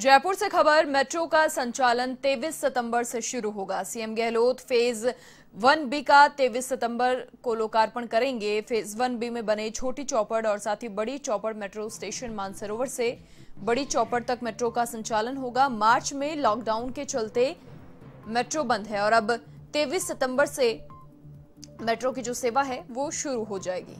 जयपुर से खबर, मेट्रो का संचालन 23 सितंबर से शुरू होगा। CM Gehlot phase one B का 23 सितंबर को लोकार्पण करेंगे। फ़ेज़ वन बी में बने छोटी चौपड़ और साथ ही बड़ी चौपड़ मेट्रो स्टेशन मानसरोवर से बड़ी चौपड़ तक मेट्रो का संचालन होगा। मार्च में लॉकडाउन के चलते मेट्रो बंद है और अब 23 सितंबर से मेट्रो की जो सेवा है, वो शुरू हो जाएगी।